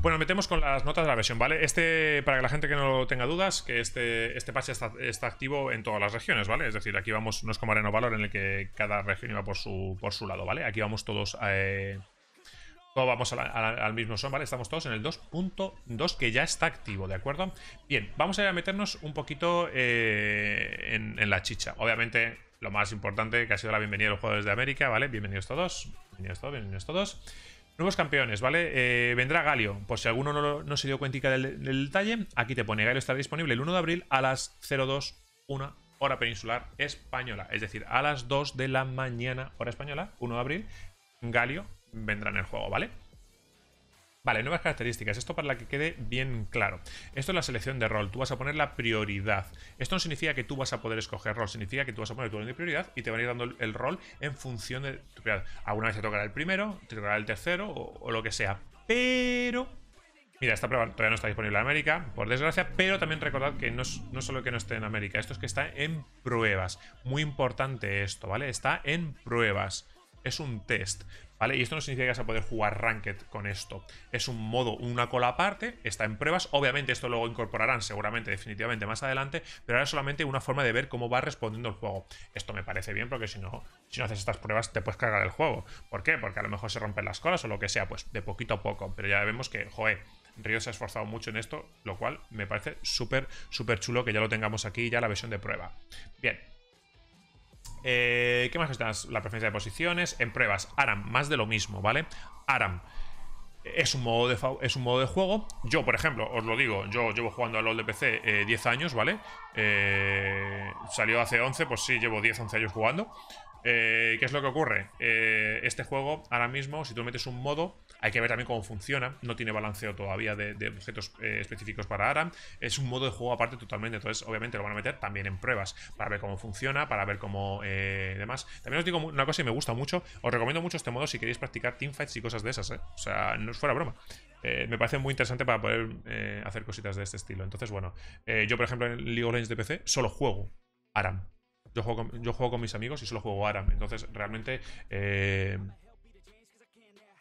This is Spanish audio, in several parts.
Bueno, metemos con las notas de la versión, ¿vale? Este, para que la gente que no tenga dudas, que este, este patch está, activo en todas las regiones, ¿vale? Es decir, aquí vamos, no es como Arena Valor en el que cada región iba por su, por su lado, ¿vale? Aquí vamos todos, eh, todos vamos al mismo son, ¿vale? Estamos todos en el 2.2 que ya está activo, ¿de acuerdo? Bien, vamos a a meternos un poquito eh, en, en la chicha. Obviamente, lo más importante que ha sido la bienvenida a los jugadores de América, ¿vale? Bienvenidos todos, bienvenidos todos, bienvenidos todos. Nuevos campeones, ¿vale? Eh, vendrá Galio. Por si alguno no, se dio cuenta del, detalle, aquí te pone Galio estará disponible el 1 de abril a las 02.1 hora peninsular española. Es decir, a las 2 de la mañana hora española, 1 de abril, Galio vendrá en el juego, ¿vale? Vale, nuevas características. Esto para que quede bien claro. Esto es la selección de rol. Tú vas a poner la prioridad. Esto no significa que tú vas a poder escoger rol. Significa que tú vas a poner tu orden de prioridad y te van a ir dando el rol en función de tu prioridad. Alguna vez te tocará el primero, te tocará el tercero o, lo que sea. Pero... Mira, esta prueba todavía no está disponible en América, por desgracia, pero también recordad que no no solo que no esté en América, esto es que está en pruebas. Muy importante esto, ¿vale? Está en pruebas. Es un test. ¿Vale? Y esto no significa que vas a poder jugar Ranked con esto. Es un modo, una cola aparte, está en pruebas. Obviamente esto luego incorporarán seguramente, definitivamente más adelante, pero ahora es solamente una forma de ver cómo va respondiendo el juego. Esto me parece bien porque si no, si no haces estas pruebas te puedes cargar el juego. ¿Por qué? Porque a lo mejor se rompen las colas o lo que sea, pues de poquito a poco. Pero ya vemos que, joder, Río se ha esforzado mucho en esto, lo cual me parece súper, súper chulo que ya lo tengamos aquí, ya la versión de prueba. Bien, eh, ¿Qué más cosas? La preferencia de posiciones. En pruebas, Aram, más de lo mismo, ¿vale? Aram. Es un, modo de, es un modo de juego. Yo, por ejemplo, os lo digo, yo llevo jugando al LoL de PC 10 eh, años, ¿vale? Eh, salió hace 11, pues sí, llevo 10, 11 años jugando. ¿Qué es lo que ocurre? este juego, ahora mismo, si tú metes un modo, hay que ver también cómo funciona. No tiene balanceo todavía de, objetos eh, específicos para ARAM. Es un modo de juego aparte totalmente. Entonces, obviamente, lo van a meter también en pruebas para ver cómo funciona, para ver cómo eh, demás. También os digo una cosa y me gusta mucho. Os recomiendo mucho este modo si queréis practicar teamfights y cosas de esas. ¿eh? O sea, no es fuera broma. me parece muy interesante para poder hacer cositas de este estilo. Entonces, bueno, yo, por ejemplo, en League of Legends de PC solo juego ARAM. Yo juego, con, yo juego con mis amigos y solo juego ARAM. Entonces, realmente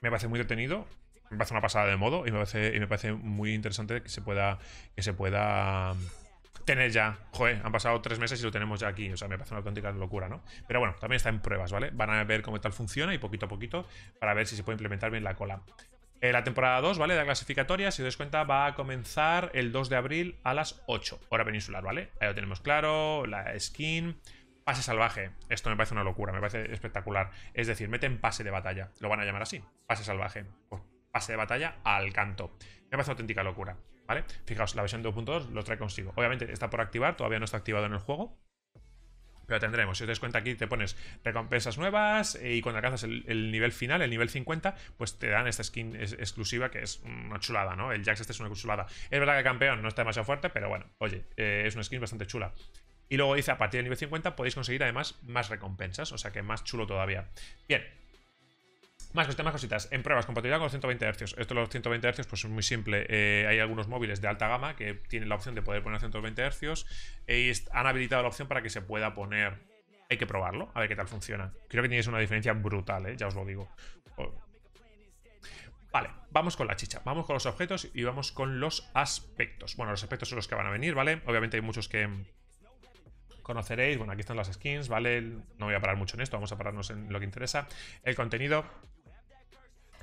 me parece muy detenido. Me parece una pasada de modo y me parece, y me parece muy interesante que se pueda. Que se pueda tener ya. Joder, han pasado tres meses y lo tenemos ya aquí. O sea, me parece una auténtica locura, ¿no? Pero bueno, también está en pruebas, ¿vale? Van a ver cómo tal funciona y poquito a poquito para ver si se puede implementar bien la cola. Eh, la temporada 2, ¿vale? De la clasificatoria, si os dais cuenta, va a comenzar el 2 de abril a las 8, hora peninsular, ¿vale? Ahí lo tenemos claro, la skin. Pase salvaje. Esto me parece una locura, me parece espectacular. Es decir, meten pase de batalla. Lo van a llamar así. Pase salvaje. Pues pase de batalla al canto. Me parece una auténtica locura. ¿Vale? Fijaos, la versión 2.2 lo trae consigo. Obviamente está por activar, todavía no está activado en el juego. Pero tendremos, si os dais cuenta aquí te pones recompensas nuevas eh, y cuando alcanzas el, nivel final, el nivel 50, pues te dan esta skin exclusiva que es una chulada, ¿no? El Jax este es una chulada. Es verdad que el campeón no está demasiado fuerte, pero bueno, oye, eh, es una skin bastante chula. Y luego dice, a partir del nivel 50 podéis conseguir además más recompensas, o sea que más chulo todavía. Bien. Más cositas, más cositas. En pruebas, compatibilidad con los 120 Hz. Esto de los 120 Hz pues es muy simple. Eh, hay algunos móviles de alta gama que tienen la opción de poder poner 120 Hz y han habilitado la opción para que se pueda poner... Hay que probarlo, a ver qué tal funciona. Creo que tienes una diferencia brutal, ¿eh? ya os lo digo. Vale, vamos con la chicha, vamos con los objetos y vamos con los aspectos. Bueno, los aspectos son los que van a venir, ¿vale? Obviamente hay muchos que, conoceréis, bueno, aquí están las skins, ¿vale? No voy a parar mucho en esto, vamos a pararnos en lo que interesa. El contenido,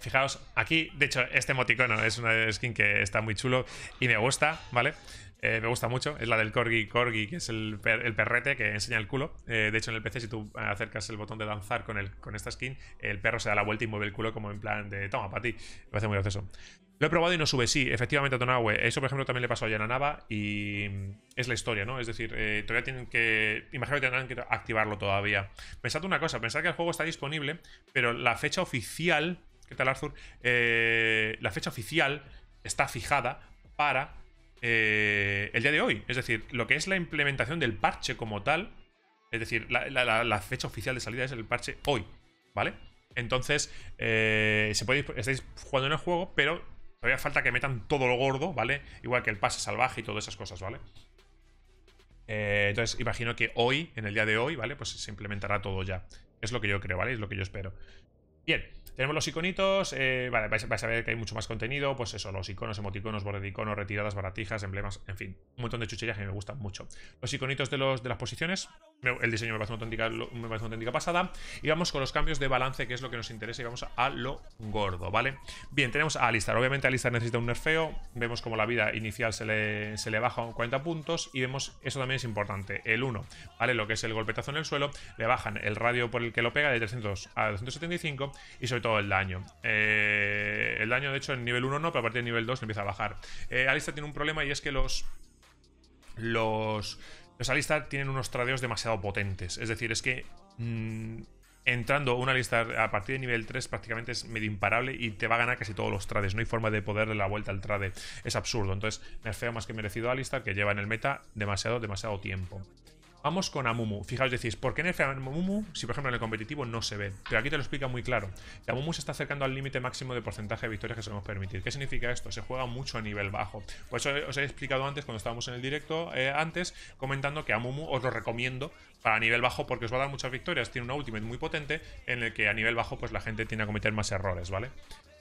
Fijaos, aquí, de hecho, este emoticono es una skin que está muy chulo y me gusta, ¿vale? Eh, me gusta mucho, es la del Corgi Corgi, que es el, perrete que enseña el culo. Eh, de hecho, en el PC, si tú acercas el botón de danzar con, el, con esta skin, el perro se da la vuelta y mueve el culo como en plan de toma, para ti. Me parece muy gracioso. Lo he probado y no sube, sí, efectivamente a Tonahue. Eso, por ejemplo, también le pasó a Yananava y es la historia, ¿no? Es decir, eh, todavía tienen que. Imagino que tendrán que activarlo todavía. Pensad una cosa, pensad que el juego está disponible, pero la fecha oficial. ¿Qué Arthur? Eh, la fecha oficial está fijada para eh, el día de hoy. Es decir, lo que es la implementación del parche como tal. Es decir, la, fecha oficial de salida es el parche hoy, ¿vale? Entonces, se puede, estáis jugando en el juego, pero Todavía falta que metan todo lo gordo, ¿vale? Igual que el pase salvaje y todas esas cosas, ¿vale? Eh, entonces, imagino que hoy, en el día de hoy, ¿vale? Pues se implementará todo ya. Es lo que yo creo, ¿vale? Es lo que yo espero. Bien, tenemos los iconitos, eh, vale, vais, a ver que hay mucho más contenido, pues eso, los iconos, emoticonos, borde de iconos, retiradas, baratijas, emblemas, en fin, un montón de chucherías que me gustan mucho. Los iconitos de, los, de las posiciones, el diseño me parece, una auténtica, me parece auténtica pasada. Y vamos con los cambios de balance, que es lo que nos interesa, y vamos a lo gordo, ¿vale? Bien, tenemos a Alistar, obviamente Alistar necesita un nerfeo, vemos como la vida inicial se le, se le baja 40 puntos, y vemos, eso también es importante, el 1, ¿vale? Lo que es el golpetazo en el suelo, le bajan el radio por el que lo pega de 300 a 275, y sobre todo el daño. Eh, el daño, de hecho, en nivel 1 no, pero a partir de nivel 2 empieza a bajar. Eh, Alistar tiene un problema y es que los... Los... Los Alistar tienen unos tradeos demasiado potentes. Es decir, es que... Mm, entrando una lista a partir de nivel 3 prácticamente es medio imparable y te va a ganar casi todos los trades. No hay forma de poderle la vuelta al trade. Es absurdo. Entonces, nerfeo más que merecido a Alistar, que lleva en el meta demasiado, demasiado tiempo. Vamos con Amumu. Fijaos, decís, ¿por qué nerfean a Amumu si, por ejemplo, en el competitivo no se ve? Pero aquí te lo explica muy claro. Amumu se está acercando al límite máximo de porcentaje de victorias que se podemos permitir. ¿Qué significa esto? Se juega mucho a nivel bajo. Por eso os he explicado antes, cuando estábamos en el directo, eh, antes, comentando que Amumu os lo recomiendo para nivel bajo porque os va a dar muchas victorias. Tiene una ultimate muy potente en el que a nivel bajo pues la gente tiene a cometer más errores, ¿vale?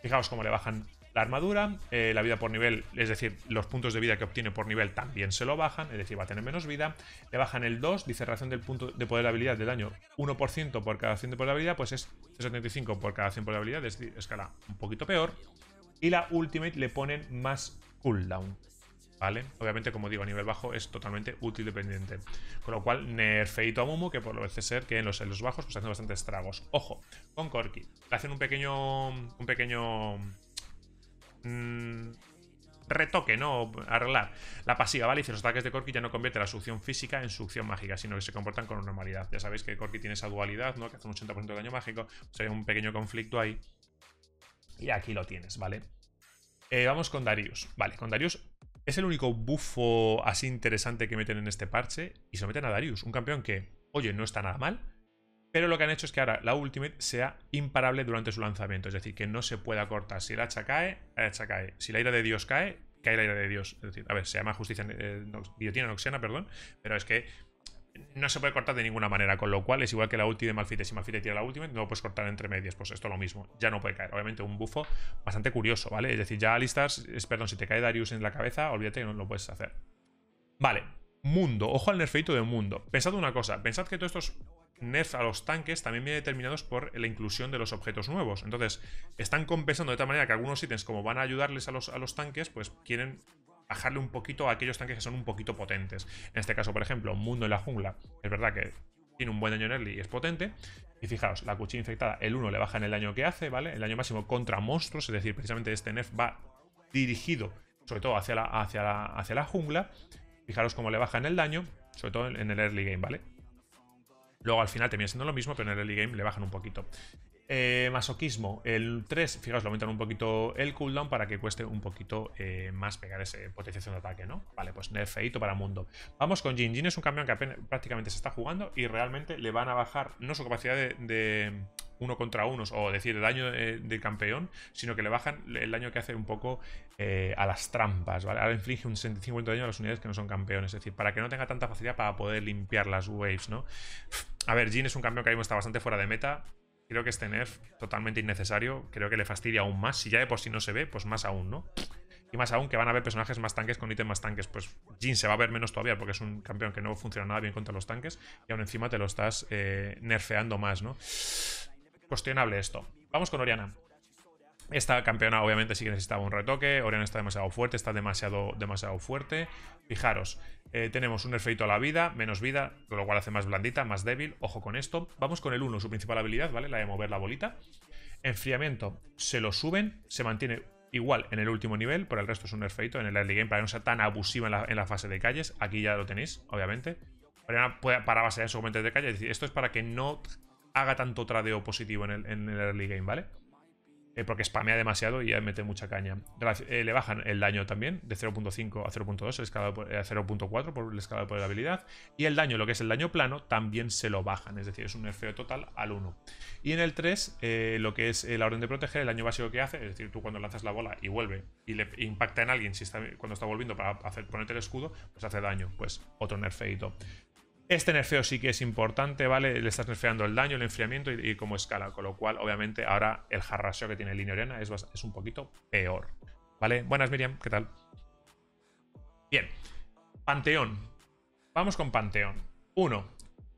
Fijaos cómo le bajan la armadura, eh, la vida por nivel, es decir, los puntos de vida que obtiene por nivel también se lo bajan, es decir, va a tener menos vida. Le bajan el 2, dice relación del punto de poder de habilidad de daño 1% por cada 100 de poder de habilidad, pues es 75 por cada 100 de habilidad, es decir, escala un poquito peor. Y la ultimate le ponen más cooldown. ¿Vale? Obviamente, como digo, a nivel bajo es totalmente útil dependiente. Con lo cual, nerfeito a Mumu, que por lo parece ser que en los, en los bajos pues hacen bastantes estragos. Ojo, con Corki. Le hacen un pequeño. Un pequeño Mm, retoque, ¿no? Arreglar. La pasiva, ¿vale? Dice, los ataques de Corki ya no convierte la succión física en succión mágica, sino que se comportan con normalidad. Ya sabéis que Corki tiene esa dualidad, ¿no? Que hace un 80% de daño mágico. Pues hay un pequeño conflicto ahí. Y aquí lo tienes, ¿vale? Eh, vamos con Darius. Vale, con Darius es el único bufo así interesante que meten en este parche. Y se meten a Darius, un campeón que, oye, no está nada mal pero lo que han hecho es que ahora la ultimate sea imparable durante su lanzamiento. Es decir, que no se pueda cortar. Si el hacha cae, el hacha cae. Si la ira de Dios cae, cae la ira de Dios. Es decir, a ver, se llama justicia eh, guillotina noxiana, perdón. Pero es que no se puede cortar de ninguna manera. Con lo cual es igual que la ulti de Malfite. Si Malfite tira la ultimate, no lo puedes cortar entre medias. Pues esto es lo mismo. Ya no puede caer. Obviamente un bufo bastante curioso, ¿vale? Es decir, ya Alistas, perdón, si te cae Darius en la cabeza, olvídate que no lo puedes hacer. Vale. Mundo. Ojo al nerfeito de mundo. Pensad una cosa. Pensad que todos estos nerf a los tanques también viene determinados por la inclusión de los objetos nuevos. Entonces, están compensando de tal manera que algunos ítems, como van a ayudarles a los, a los tanques, pues quieren bajarle un poquito a aquellos tanques que son un poquito potentes. En este caso, por ejemplo, Mundo en la jungla, es verdad que tiene un buen daño en early y es potente. Y fijaos, la cuchilla infectada, el 1 le baja en el daño que hace, ¿vale? El daño máximo contra monstruos, es decir, precisamente este nerf va dirigido sobre todo hacia la, hacia la, hacia la jungla. Fijaros cómo le baja en el daño, sobre todo en el early game, ¿vale? Luego al final termina siendo lo mismo, pero en el early game le bajan un poquito. Eh, masoquismo, el 3, fijaos, le aumentan un poquito el cooldown para que cueste un poquito eh, más pegar ese potenciación de ataque, ¿no? Vale, pues nerfeito para mundo. Vamos con Jin. Jin es un campeón que prácticamente se está jugando y realmente le van a bajar no su capacidad de, uno contra unos, o decir, el daño de, campeón, sino que le bajan el daño que hace un poco eh, a las trampas, ¿vale? Ahora inflige un 65 de daño a las unidades que no son campeones, es decir, para que no tenga tanta facilidad para poder limpiar las waves, ¿no? A ver, Jin es un campeón que mismo está bastante fuera de meta. Creo que este nerf totalmente innecesario. Creo que le fastidia aún más. Si ya de por sí no se ve, pues más aún, ¿no? Y más aún que van a haber personajes más tanques con ítems más tanques. Pues Jin se va a ver menos todavía porque es un campeón que no funciona nada bien contra los tanques. Y aún encima te lo estás eh, nerfeando más, ¿no? Cuestionable esto. Vamos con Oriana. Esta campeona obviamente sí que necesitaba un retoque. Oriana está demasiado fuerte, está demasiado, demasiado fuerte. Fijaros, eh, tenemos un efecto a la vida, menos vida, con lo cual hace más blandita, más débil. Ojo con esto. Vamos con el 1, su principal habilidad, ¿vale? La de mover la bolita. Enfriamiento, se lo suben, se mantiene igual en el último nivel, por el resto es un efecto en el early game para que no sea tan abusiva en la, fase de calles. Aquí ya lo tenéis, obviamente. Oriana puede para base en su momento de calle, es decir, esto es para que no haga tanto tradeo positivo en el, el early game, ¿vale? Eh, porque spamea demasiado y mete mucha caña. Eh, le bajan el daño también, de 0.5 a 0.2, eh, a 0.4 por el escalado poder de habilidad. Y el daño, lo que es el daño plano, también se lo bajan, es decir, es un nerfeo total al 1. Y en el 3, lo que es la orden de proteger, el daño básico que hace, es decir, tú cuando lanzas la bola y vuelve y le impacta en alguien si está, cuando está volviendo para hacer, ponerte el escudo, pues hace daño, pues otro nerfeito. Este nerfeo sí que es importante, ¿vale? Le estás nerfeando el daño, el enfriamiento y, como escala. Con lo cual, obviamente, ahora el harraseo que tiene Línea Arena es, un poquito peor. ¿Vale? Buenas, Miriam, ¿qué tal? Bien. Panteón. Vamos con Panteón. Uno.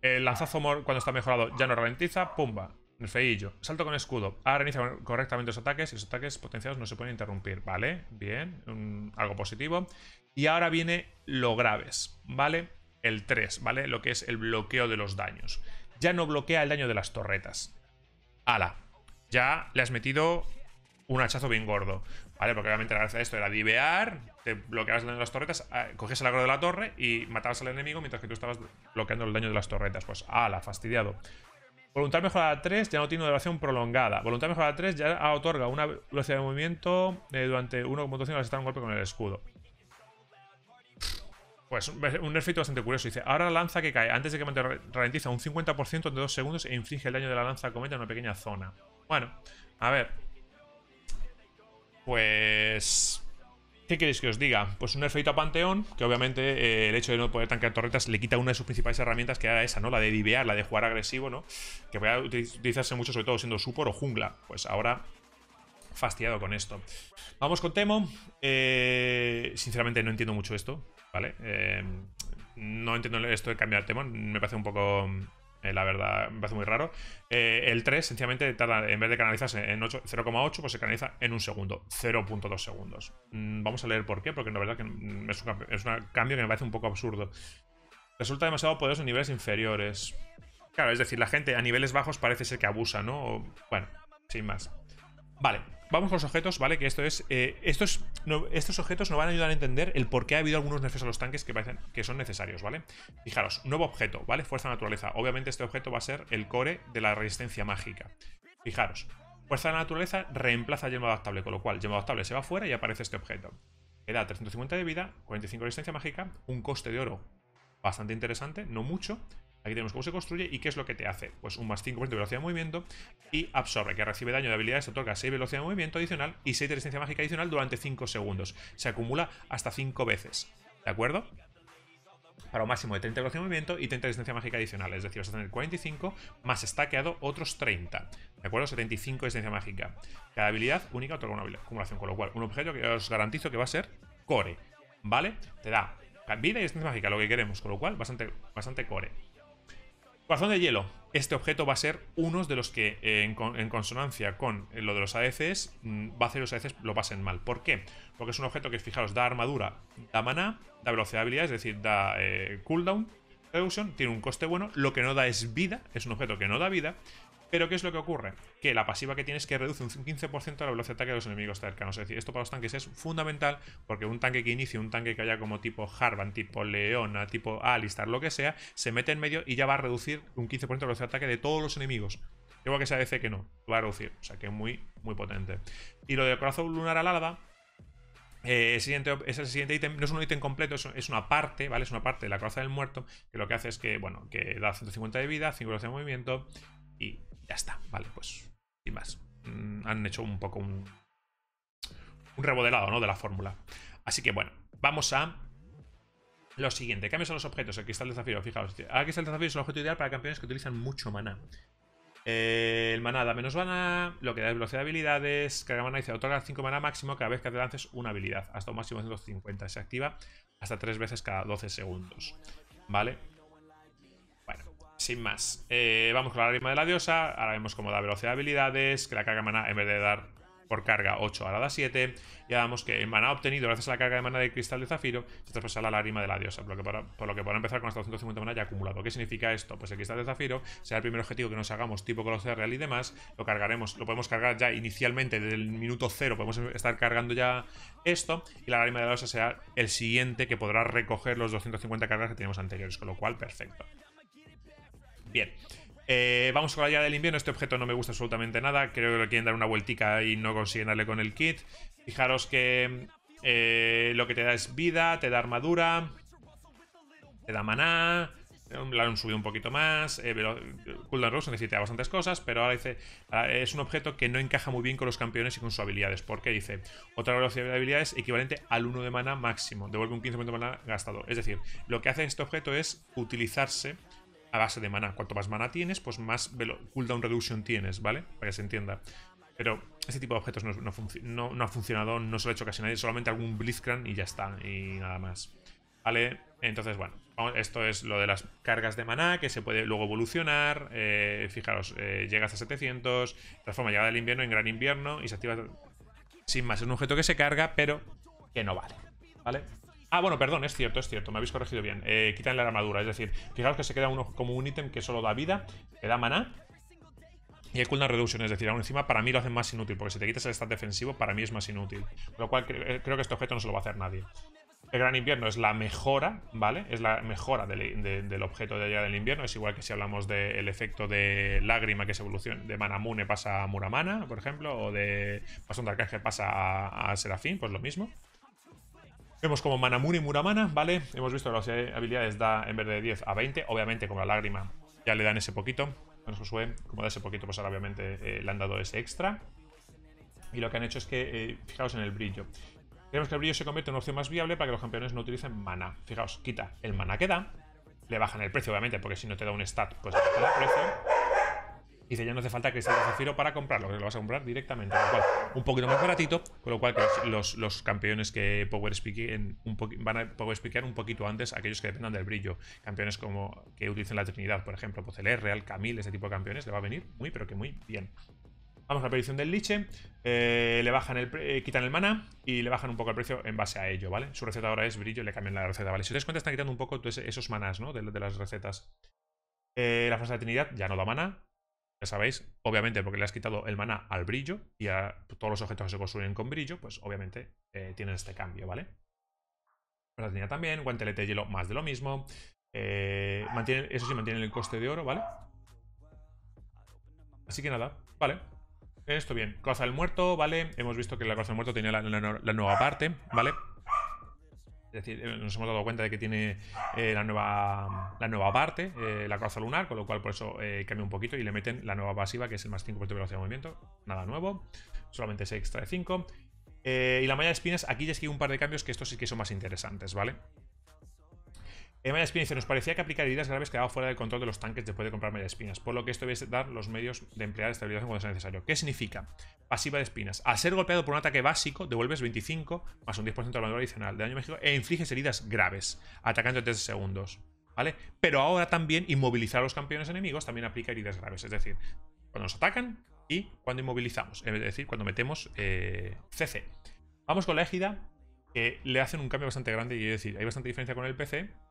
El lanzazo cuando está mejorado ya no ralentiza. Pumba. Nerfeillo. Salto con escudo. Ahora inicia correctamente los ataques y los ataques potenciados no se pueden interrumpir. Vale, bien. algo positivo. Y ahora viene lo graves. ¿Vale? El 3, ¿vale? Lo que es el bloqueo de los daños. Ya no bloquea el daño de las torretas. Ala. Ya le has metido un hachazo bien gordo. ¿Vale? Porque obviamente la gracia de esto era divear, te bloqueabas el daño de las torretas, ah, cogías el agro de la torre y matabas al enemigo mientras que tú estabas bloqueando el daño de las torretas. Pues ala, fastidiado. Voluntad mejorada 3 ya no tiene una duración prolongada. Voluntad mejorada 3 ya otorga una velocidad de movimiento eh, durante 1.5 al estar un golpe con el escudo. Pues un nerfito bastante curioso. Dice, ahora la lanza que cae antes de que ralentiza un 50% de 2 segundos e inflige el daño de la lanza cometa en una pequeña zona. Bueno, a ver. Pues... ¿Qué queréis que os diga? Pues un nerfeito a Panteón, que obviamente eh, el hecho de no poder tanquear torretas le quita una de sus principales herramientas, que era esa, ¿no? La de divear, la de jugar agresivo, ¿no? Que voy a utilizarse mucho, sobre todo siendo support o jungla. Pues ahora fastidiado con esto. Vamos con Temo. Eh, sinceramente no entiendo mucho esto. Em, no entiendo esto de cambiar tema, me parece un poco, eh, la verdad, me parece muy raro. Eh, el 3, sencillamente, tarda, en vez de canalizarse en 0,8, pues se canaliza en un segundo, 0.2 segundos. Mm, vamos a leer por qué, porque la verdad que es, es un cambio que me parece un poco absurdo. Resulta demasiado poderoso en niveles inferiores. Claro, es decir, la gente a niveles bajos parece ser que abusa, ¿no? bueno, sin más. Vale, vamos con los objetos, ¿vale? Que esto es. Eh, estos, estos objetos nos van a ayudar a entender el por qué ha habido algunos nerfeos a los tanques que parecen que son necesarios, ¿vale? Fijaros, nuevo objeto, ¿vale? Fuerza naturaleza. Obviamente, este objeto va a ser el core de la resistencia mágica. Fijaros, fuerza de naturaleza reemplaza yelmo adaptable, con lo cual yelmo adaptable se va fuera y aparece este objeto. Que da 350 de vida, 45 de resistencia mágica, un coste de oro bastante interesante, no mucho, Aquí tenemos cómo se construye y qué es lo que te hace. Pues un más 5% de velocidad de movimiento y absorbe, que recibe daño de habilidades, otorga 6 velocidad de movimiento adicional y 6 de resistencia mágica adicional durante 5 segundos. Se acumula hasta 5 veces. ¿De acuerdo? Para un máximo de 30 de velocidad de movimiento y 30 de resistencia mágica adicional. Es decir, vas a tener 45 más stackeado otros 30. ¿De acuerdo? 75 de resistencia mágica. Cada habilidad única otorga una acumulación. Con lo cual, un objeto que os garantizo que va a ser core. ¿Vale? Te da vida y resistencia mágica, lo que queremos. Con lo cual, bastante, bastante core. Corazón de hielo. Este objeto va a ser uno de los que, eh, en, consonancia con lo de los ADCs, mm, va a hacer los ADCs lo pasen mal. ¿Por qué? Porque es un objeto que, fijaros, da armadura, da maná, da velocidad de habilidad, es decir, da eh, cooldown, reducción, tiene un coste bueno. Lo que no da es vida, es un objeto que no da vida. Pero ¿qué es lo que ocurre? Que la pasiva que tienes es que reduce un 15% la velocidad de ataque de los enemigos cercanos. Es decir, esto para los tanques es fundamental porque un tanque que inicie, un tanque que haya como tipo Harvan, tipo Leona, tipo Alistar, lo que sea, se mete en medio y ya va a reducir un 15% la velocidad de ataque de todos los enemigos. Igual que sea DC que no, va a reducir. O sea que muy, muy potente. Y lo de corazón lunar alada, eh, ese, siguiente, ese, siguiente, ítem no es un ítem completo, es, una parte, ¿vale? Es una parte de la coraza del muerto que lo que hace es que, bueno, que da 150 de vida, 5 velocidad de movimiento y ya está, vale, pues sin más. Mm, han hecho un poco un, un remodelado, ¿no? De la fórmula. Así que bueno, vamos a lo siguiente. Cambios a los objetos. El cristal de zafiro, fijaos. Ahora el cristal de zafiro es un objeto ideal para campeones que utilizan mucho maná. Eh, el maná da menos maná, lo que da es velocidad de habilidades, carga maná dice otorga 5 maná máximo cada vez que te lances una habilidad, hasta un máximo de 150. Se activa hasta 3 veces cada 12 segundos. ¿Vale? Sin más. Eh, vamos con la lágrima de la diosa. Ahora vemos cómo da velocidad de habilidades. Que la carga de maná, en vez de dar por carga 8, ahora da 7. Y damos que el maná obtenido gracias a la carga de maná de cristal de zafiro se traspasa la lágrima de la diosa. Por lo, que por, lo que podrá empezar con hasta 250 maná ya acumulado. ¿Qué significa esto? Pues el cristal de zafiro será el primer objetivo que nos hagamos tipo Colosseum Real y demás. Lo cargaremos, lo podemos cargar ya inicialmente desde el minuto 0. Podemos estar cargando ya esto. Y la lágrima de la diosa será el siguiente que podrá recoger los 250 cargas que tenemos anteriores. Con lo cual, perfecto. Bien. Eh, vamos con la llave del invierno. Este objeto no me gusta absolutamente nada. Creo que le quieren dar una vueltica y no consiguen darle con el kit. Fijaros que eh, lo que te da es vida, te da armadura, te da maná, la han subido un poquito más. Eh, Rose necesita bastantes cosas, pero ahora dice. Ah, es un objeto que no encaja muy bien con los campeones y con sus habilidades. porque dice? Otra velocidad de habilidades equivalente al 1 de mana máximo. Devuelve un 15% de mana gastado. Es decir, lo que hace este objeto es utilizarse a base de mana. Cuanto más mana tienes, pues más cooldown reduction tienes, ¿vale? Para que se entienda. Pero este tipo de objetos no, ha funcionado, no se lo ha hecho casi nadie, solamente algún Blitzcrank y ya está, y nada más. ¿Vale? Entonces, bueno, esto es lo de las cargas de maná, que se puede luego evolucionar. Eh, fijaros, eh, llegas a 700, transforma llegada del invierno en gran invierno y se activa sin más. Es un objeto que se carga, pero que no vale. ¿Vale? Ah, bueno, perdón, es cierto, es cierto, me habéis corregido bien. Eh, quitan la armadura, es decir, fijaros que se queda uno como un ítem que solo da vida, que da maná. Y hay cooldown reduction, es decir, aún encima para mí lo hacen más inútil, porque si te quitas el stat defensivo, para mí es más inútil. Lo cual creo que este objeto no se lo va a hacer nadie. El gran invierno es la mejora, ¿vale? Es la mejora del, objeto de allá del invierno. Es igual que si hablamos del efecto de lágrima que se evoluciona de Manamune pasa a Muramana, por ejemplo, o de Pasón de Arcángel pasa a, a Serafín, pues lo mismo. Vemos como Manamune y Muramana, ¿vale? Hemos visto que las habilidades da en vez de 10 a 20. Obviamente, como la lágrima ya le dan ese poquito. Bueno, Josué, como da ese poquito, pues ahora obviamente eh, le han dado ese extra. Y lo que han hecho es que, eh, fijaos en el brillo. Queremos que el brillo se convierta en una opción más viable para que los campeones no utilicen mana. Fijaos, quita el mana que da, le bajan el precio, obviamente, porque si no te da un stat, pues baja el precio. Dice, ya no hace falta que cristal de zafiro para comprarlo, que lo vas a comprar directamente. Con lo cual, un poquito más baratito, con lo cual los, los, campeones que power un van a power speakear un poquito antes aquellos que dependan del brillo. Campeones como que utilicen la Trinidad, por ejemplo, Poceler, Real, Camille, ese tipo de campeones, le va a venir muy, pero que muy bien. Vamos a la predicción del liche. Eh, le bajan el eh, quitan el mana y le bajan un poco el precio en base a ello, ¿vale? Su receta ahora es brillo le cambian la receta, ¿vale? Si os dais cuenta, están quitando un poco esos manás, ¿no? De, las recetas. Eh, la frase de Trinidad ya no da mana. Ya sabéis, obviamente, porque le has quitado el mana al brillo y a todos los objetos que se construyen con brillo, pues obviamente tienen este cambio, ¿vale? La Trinidad también, guantelete de hielo, más de lo mismo. mantiene, eso sí, mantiene el coste de oro, ¿vale? Así que nada, vale. Esto bien. Coraza del muerto, ¿vale? Hemos visto que la coraza del muerto tiene la, nueva parte, ¿vale? Es decir, eh, nos hemos dado cuenta de que tiene eh, la, nueva, la nueva parte, eh, la coraza lunar, con lo cual por eso cambia un poquito y le meten la nueva pasiva, que es el más 5% de velocidad de movimiento. Nada nuevo, solamente se extra de 5. y la malla de espinas, aquí ya es que un par de cambios que estos sí que son más interesantes, ¿vale? En Malla de nos parecía que aplicar heridas graves quedaba fuera del control de los tanques después de comprar de Espinas, por lo que esto debe dar los medios de emplear estabilización cuando sea necesario. ¿Qué significa? Pasiva de espinas. Al ser golpeado por un ataque básico, devuelves 25 más un 10% de armadura adicional de daño mágico e infliges heridas graves, atacando en 3 segundos. ¿Vale? Pero ahora también inmovilizar a los campeones enemigos también aplica heridas graves. Es decir, cuando nos atacan y cuando inmovilizamos. Es decir, cuando metemos CC. Eh, Vamos con la égida, que le hacen un cambio bastante grande y es decir, hay bastante diferencia con el PC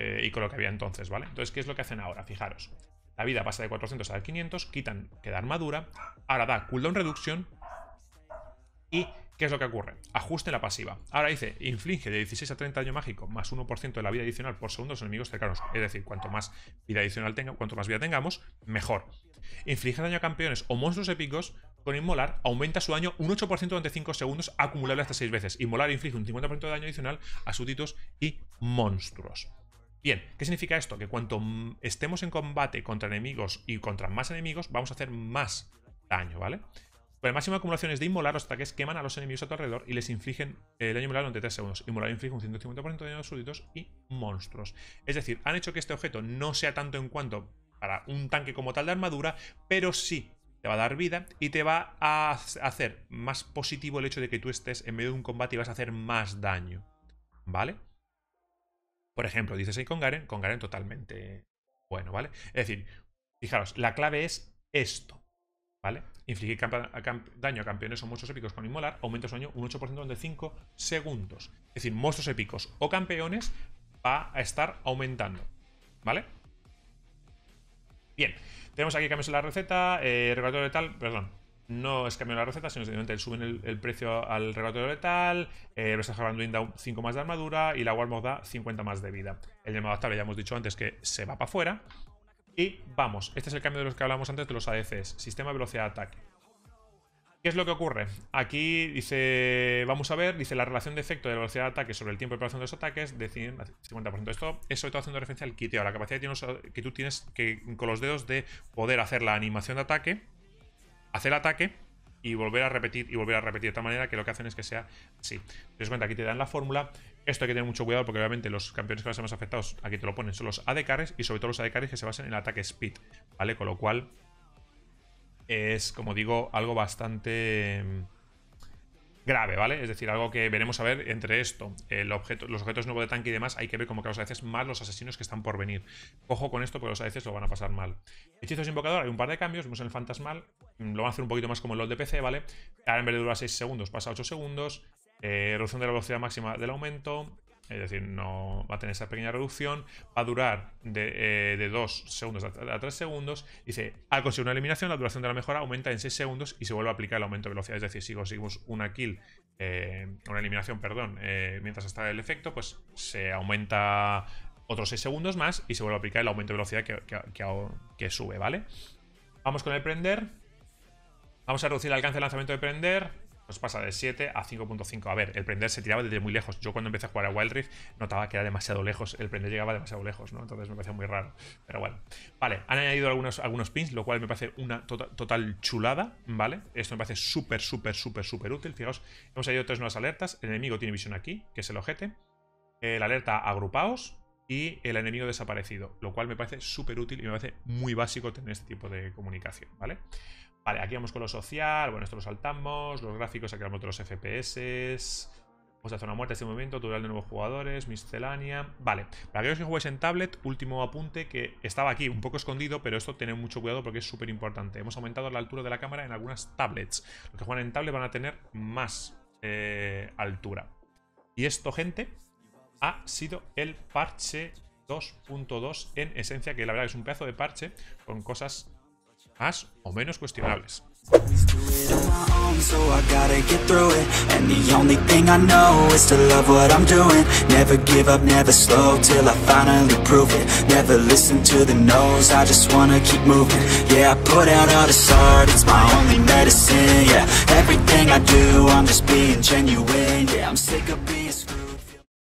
eh, y con lo que había entonces, ¿vale? Entonces, ¿qué es lo que hacen ahora? Fijaros. La vida pasa de 400 a 500, quitan, queda armadura, ahora da cooldown reduction y ¿qué es lo que ocurre? Ajuste la pasiva. Ahora dice, inflige de 16 a 30 daño mágico más 1% de la vida adicional por segundo a los enemigos cercanos. Es decir, cuanto más vida adicional tenga, cuanto más vida tengamos, mejor. Inflige daño a campeones o monstruos épicos con Inmolar aumenta su daño un 8% durante 5 segundos, acumulable hasta 6 veces. Inmolar inflige un 50% de daño adicional a súbditos y monstruos. Bien, ¿qué significa esto? Que cuanto estemos en combate contra enemigos y contra más enemigos, vamos a hacer más daño, ¿vale? Con el máximo de acumulaciones de inmolar, los ataques queman a los enemigos a tu alrededor y les infligen el daño inmolar durante 3 segundos. Inmolar inflige un 150% de daño a súbditos y monstruos. Es decir, han hecho que este objeto no sea tanto en cuanto para un tanque como tal de armadura, pero sí te va a dar vida y te va a hacer más positivo el hecho de que tú estés en medio de un combate y vas a hacer más daño. ¿Vale? Por ejemplo, dices ahí con Garen, con Garen totalmente bueno, ¿vale? Es decir, fijaros, la clave es esto, ¿vale? Infligir daño a campeones o monstruos épicos con inmolar, aumenta su daño un 8% durante 5 segundos. Es decir, monstruos épicos o campeones va a estar aumentando, ¿vale? Bien, tenemos aquí cambios en la receta, eh, de tal, perdón, no es cambiar la receta, sino simplemente suben el, precio al regateo letal, eh, da 5 más de armadura y la Warmog da 50 más de vida. El llamado adaptable ya hemos dicho antes que se va para afuera. Y vamos, este es el cambio de los que hablamos antes de los ADCs, sistema de velocidad de ataque. ¿Qué es lo que ocurre? Aquí dice, vamos a ver, dice la relación de efecto de la velocidad de ataque sobre el tiempo de preparación de los ataques de 50%. Esto es sobre todo haciendo referencia al kiteo, la capacidad que, tú tienes que, con los dedos de poder hacer la animación de ataque, hacer ataque y volver a repetir y volver a repetir de tal manera que lo que hacen es que sea así. Te das cuenta, aquí te dan la fórmula. Esto hay que tener mucho cuidado porque obviamente los campeones que van a ser más afectados, aquí te lo ponen, son los AD carries y sobre todo los AD carries que se basan en el ataque speed, ¿vale? Con lo cual es, como digo, algo bastante grave, ¿vale? Es decir, algo que veremos a ver entre esto, los objetos nuevos de tanque y demás, hay que ver como que los veces más los asesinos que están por venir. Ojo con esto porque los veces lo van a pasar mal. Hechizos invocador, hay un par de cambios, vemos en el fantasmal, lo van a hacer un poquito más como el LOL de PC, ¿vale? Ahora en vez de durar 6 segundos pasa a 8 segundos, eh, reducción de la velocidad máxima del aumento, es decir, no va a tener esa pequeña reducción, va a durar de, 2 eh, segundos a 3 segundos. Dice, al conseguir una eliminación, la duración de la mejora aumenta en 6 segundos y se vuelve a aplicar el aumento de velocidad. Es decir, si conseguimos una kill, eh, una eliminación, perdón, eh, mientras está el efecto, pues se aumenta otros 6 segundos más y se vuelve a aplicar el aumento de velocidad que, que sube, ¿vale? Vamos con el prender. Vamos a reducir el alcance del lanzamiento de prender pues pasa de 7 a 5.5. A ver, el prender se tiraba desde muy lejos. Yo cuando empecé a jugar a Wild Rift notaba que era demasiado lejos. El prender llegaba demasiado lejos, ¿no? Entonces me parecía muy raro. Pero bueno. Vale, han añadido algunos, algunos pins, lo cual me parece una tota-, total, chulada, ¿vale? Esto me parece súper, súper, súper, súper útil. Fijaos, hemos añadido tres nuevas alertas. El enemigo tiene visión aquí, que es el ojete. La alerta agrupaos y el enemigo desaparecido, lo cual me parece súper útil y me parece muy básico tener este tipo de comunicación, ¿vale? Vale, aquí vamos con lo social. Bueno, esto lo saltamos. Los gráficos, aquí vamos de los FPS. Vamos a zona muerta este momento, tutorial de nuevos jugadores, miscelánea. Vale, para aquellos que juguéis en tablet, último apunte que estaba aquí un poco escondido, pero esto tened mucho cuidado porque es súper importante. Hemos aumentado la altura de la cámara en algunas tablets. Los que juegan en tablet van a tener más eh, altura. Y esto, gente, ha sido el parche 2.2 en esencia, que la verdad es un pedazo de parche con cosas más o menos cuestionables.